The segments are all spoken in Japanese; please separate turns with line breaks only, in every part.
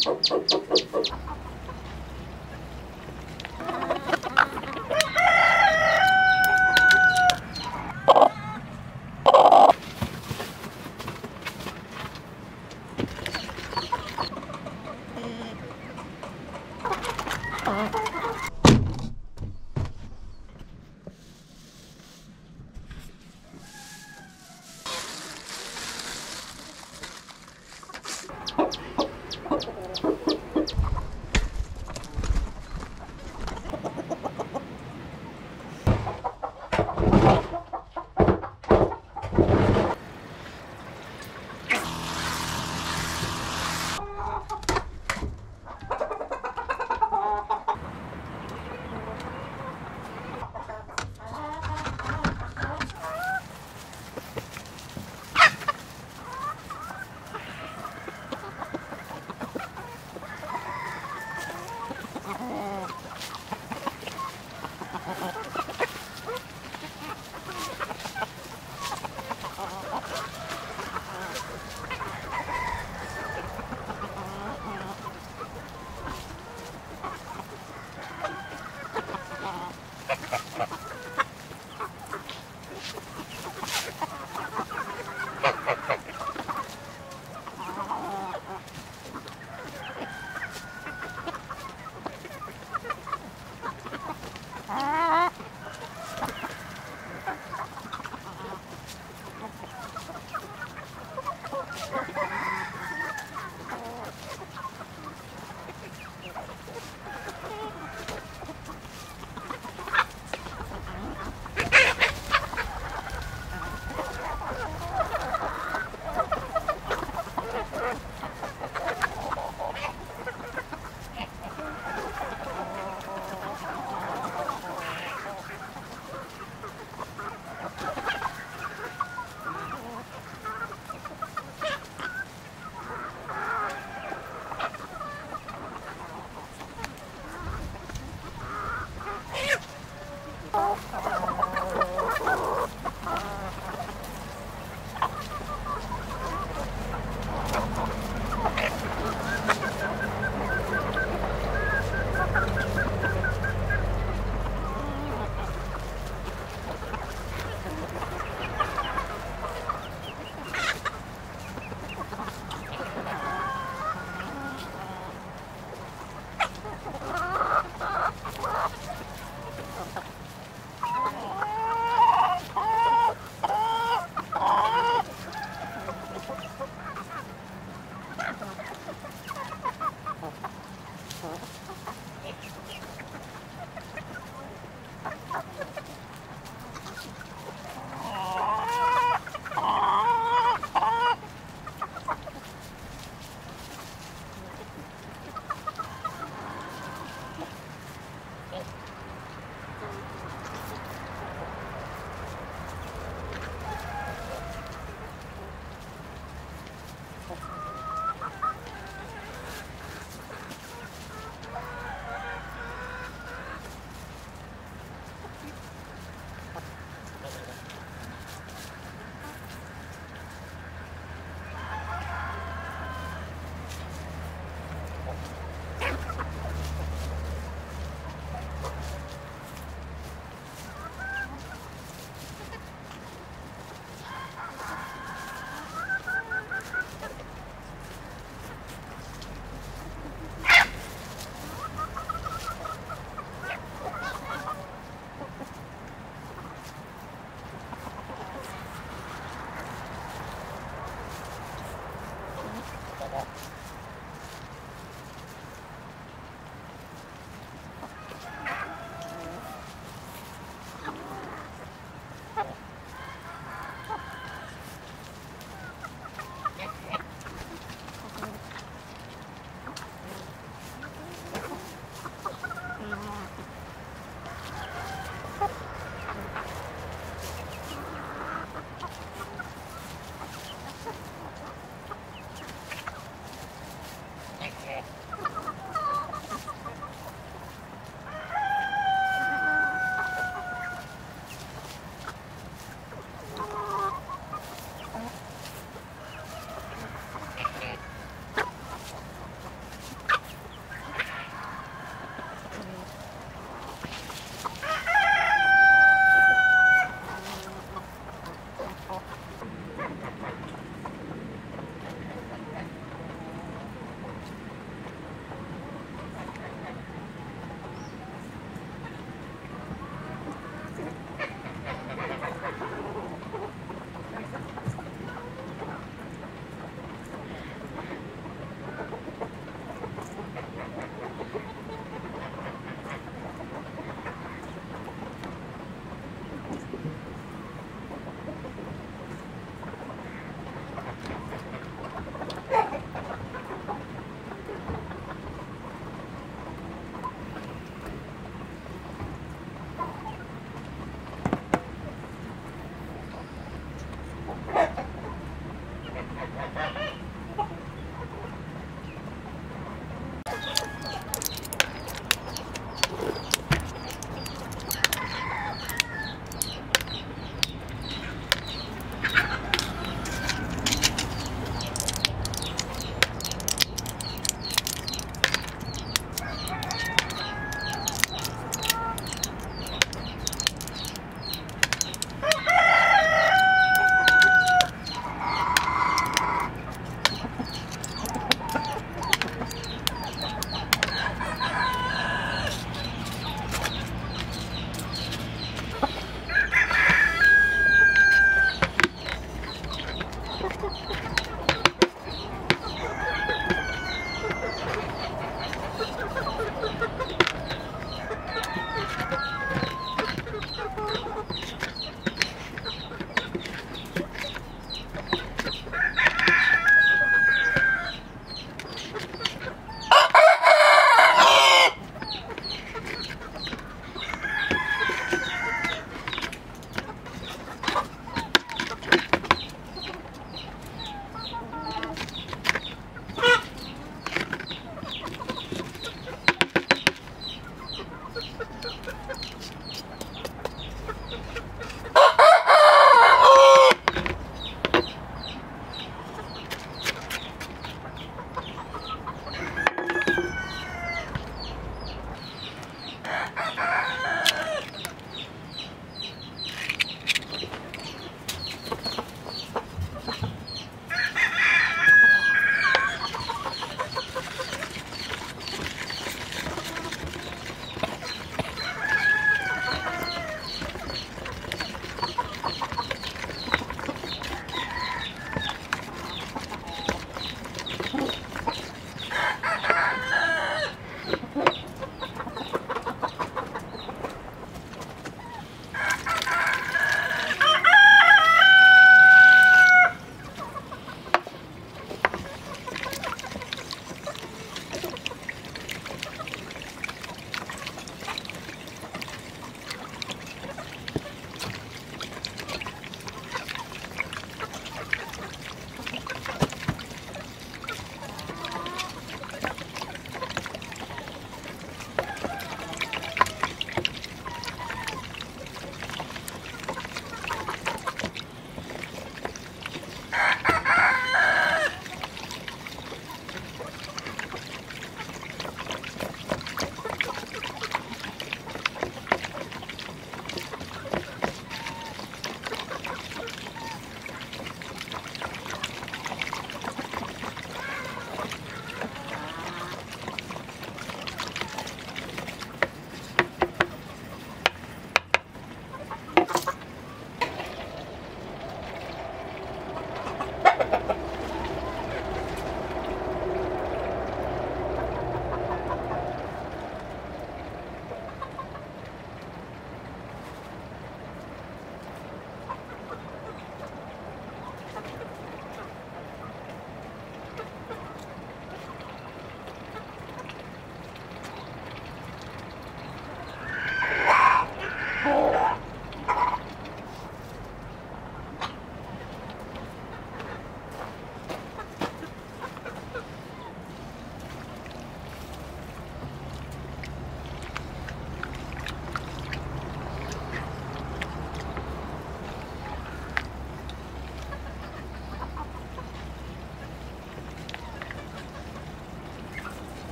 Chup, chup,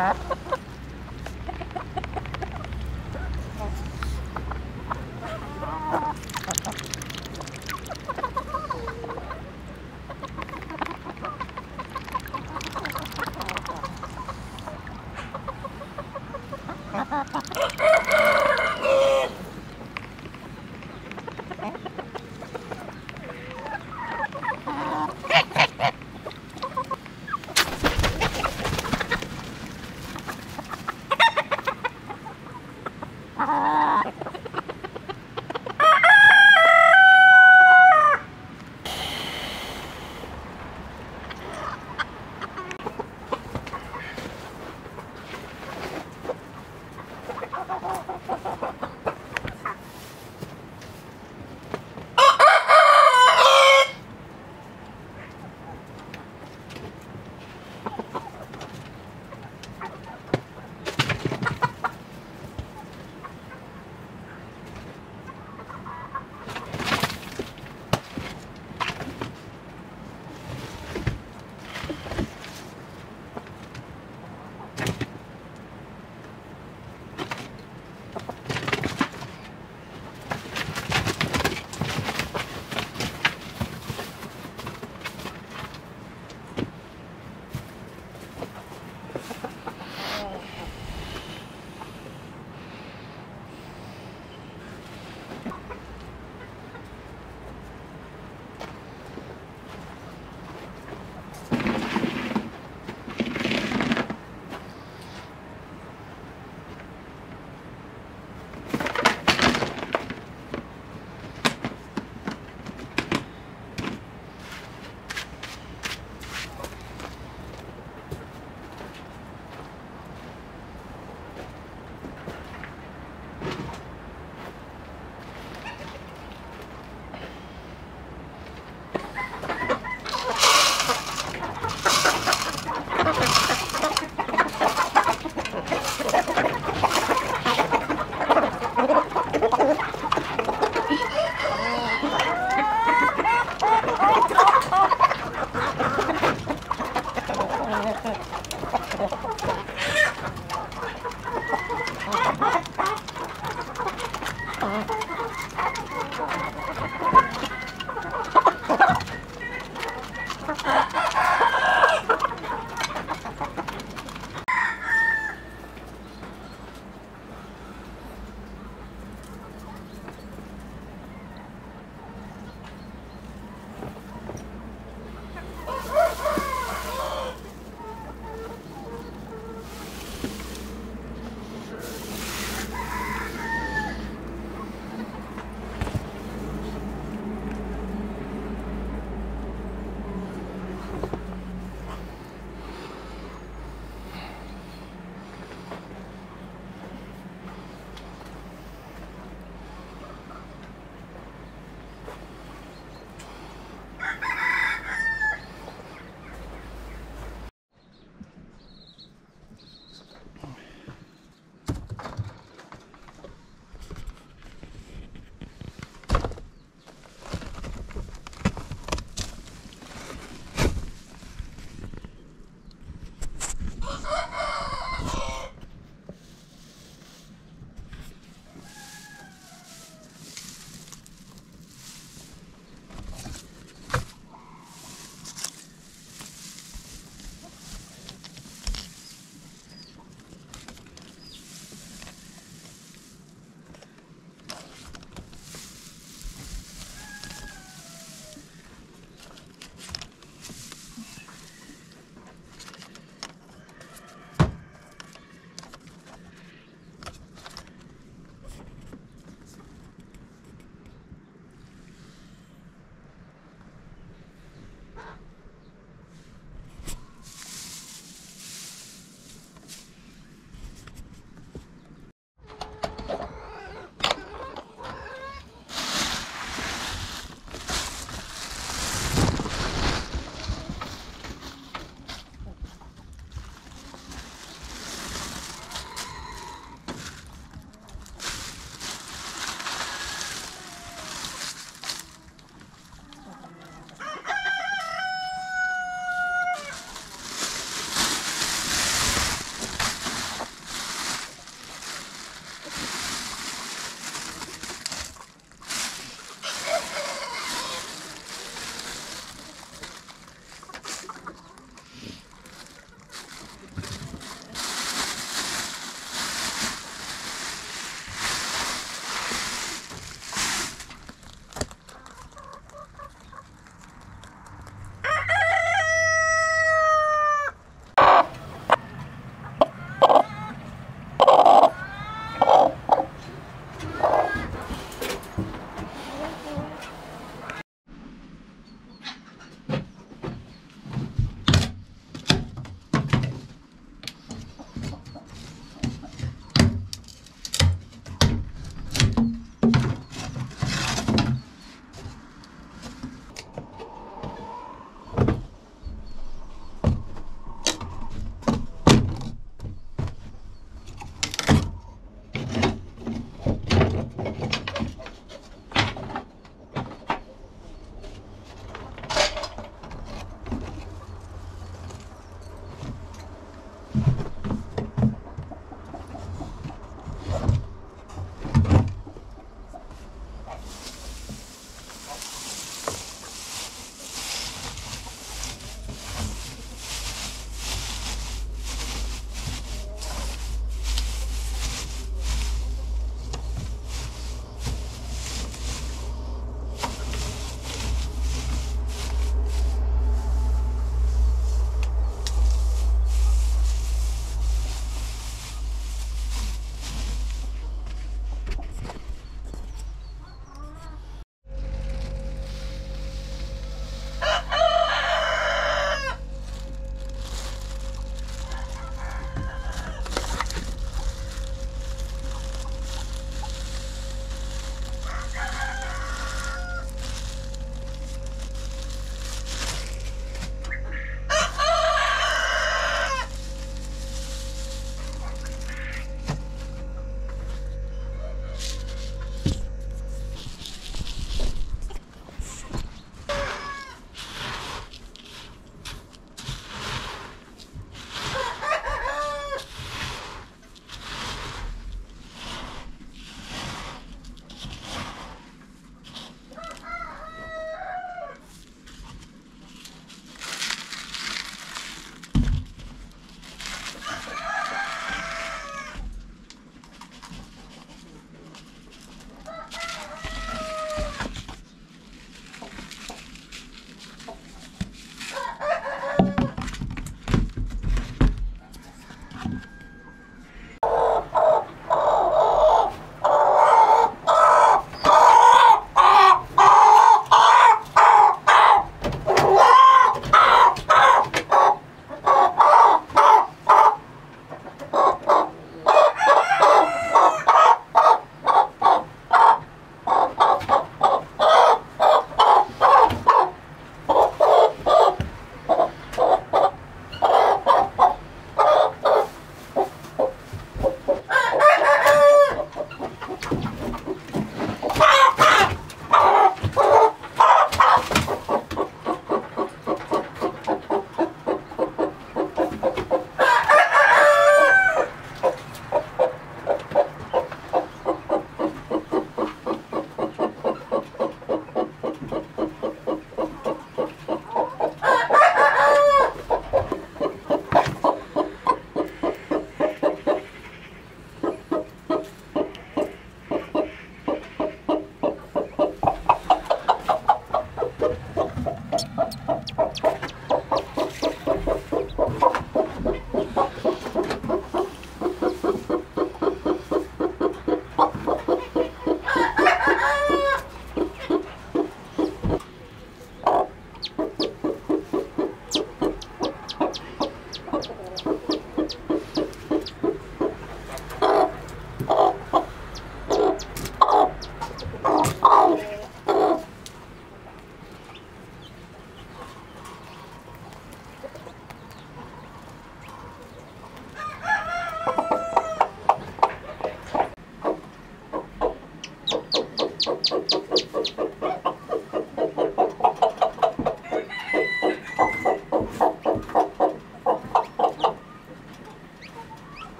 Ha ha ha.